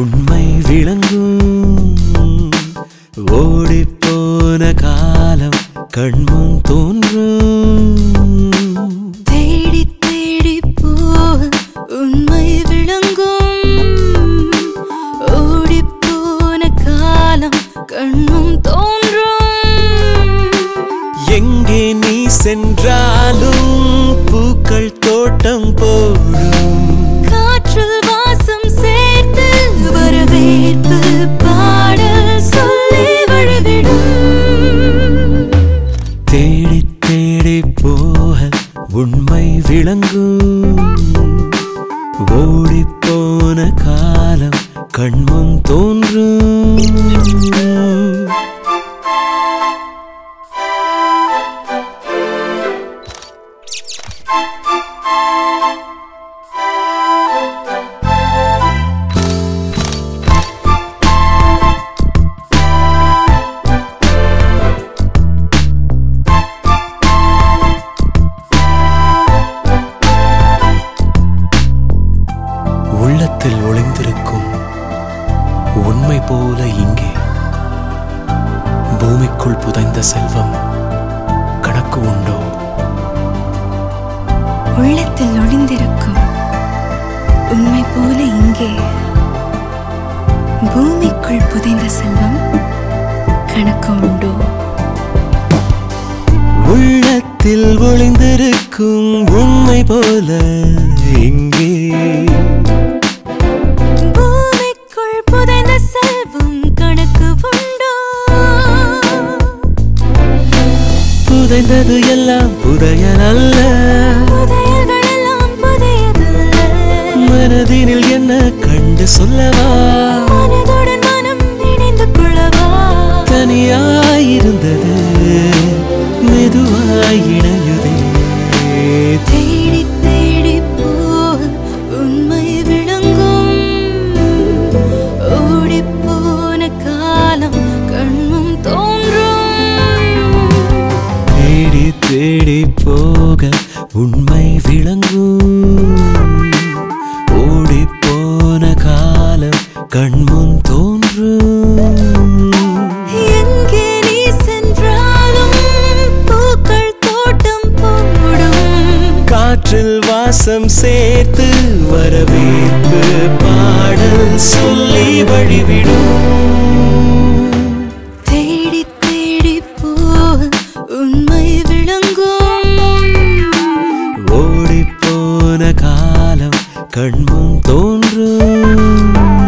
உண்மை விளங்கும். ஓடிப்போன காலம் கண்முன் தோன்றும். தேடி தேடி போக உண்மை விளங்கும். ஓடிப்போன காலம் கண்ணும் தோன்றும். எங்கே நீ சென்றாலும் விளங்கும் ஓடிப்போன காலம் கண்முன் தோன்றும். போல இங்கே. பூமிக்குள் புதைந்த செல்வம் கணக்கு உண்டோ உள்ளத்தில் ஒளிந்திருக்கும் உண்மை போல இங்கே. பூமிக்குள் புதைந்த செல்வம் கணக்கு உண்டோ உள்ளத்தில் ஒளிந்திருக்கும் உண்மை போல இங்கே. புதைந்தது எல்லாம் புதையல் அல்ல மனதினில் என்ன கண்டு சொல்லவா? தனியாயிருந்தது மெதுவாய் தேடி போக உண்மை விளங்கும். ஓடிப்போன காலம் கண்முன் தோன்றும். காற்றில் வாசம் சேர்த்து வரவேற்பு விளங்கும் ஓடிப்போன காலம் கண்மும் தோன்றும்.